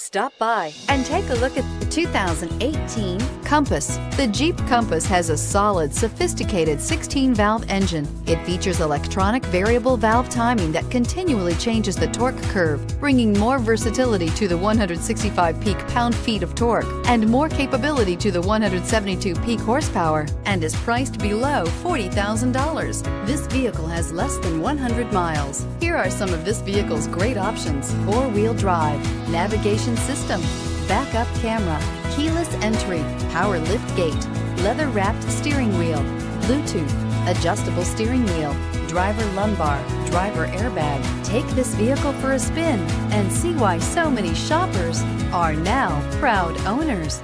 Stop by and take a look at the 2018 Compass. The Jeep Compass has a solid, sophisticated 16-valve engine. It features electronic variable valve timing that continually changes the torque curve, bringing more versatility to the 165 peak pound-feet of torque and more capability to the 172 peak horsepower and is priced below $40,000. This vehicle has less than 100 miles. Here are some of this vehicle's great options. Four-wheel drive, navigation system, backup camera, keyless entry, power lift gate, leather wrapped steering wheel, Bluetooth, adjustable steering wheel, driver lumbar, driver airbag. Take this vehicle for a spin and see why so many shoppers are now proud owners.